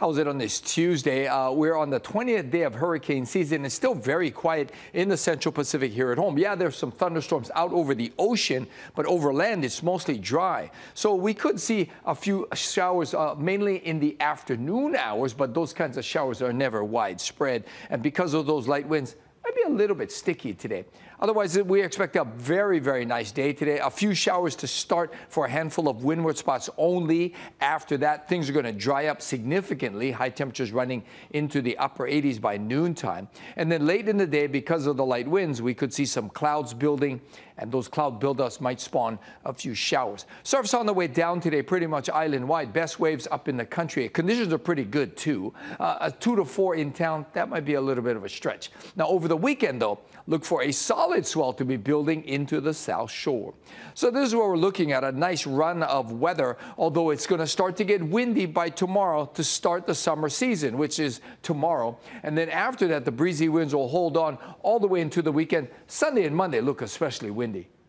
How's it on this Tuesday? Uh, we're on the 20th day of hurricane season. It's still very quiet in the central Pacific here at home. Yeah, there's some thunderstorms out over the ocean, but over land it's mostly dry. So we could see a few showers, uh, mainly in the afternoon hours, but those kinds of showers are never widespread. And because of those light winds, a little bit sticky today. Otherwise, we expect a very, very nice day today. A few showers to start for a handful of windward spots only. After that, things are going to dry up significantly. High temperatures running into the upper 80s by noontime. And then late in the day, because of the light winds, we could see some clouds building, and those cloud buildups might spawn a few showers. Surf's on the way down today, pretty much island-wide. Best waves up in the country. Conditions are pretty good, too. Uh, a 2 to 4 in town, that might be a little bit of a stretch. Now, over the weekend, though, look for a solid swell to be building into the south shore. So this is what we're looking at, a nice run of weather, although it's going to start to get windy by tomorrow to start the summer season, which is tomorrow. And then after that, the breezy winds will hold on all the way into the weekend. Sunday and Monday look especially windy. Mindy.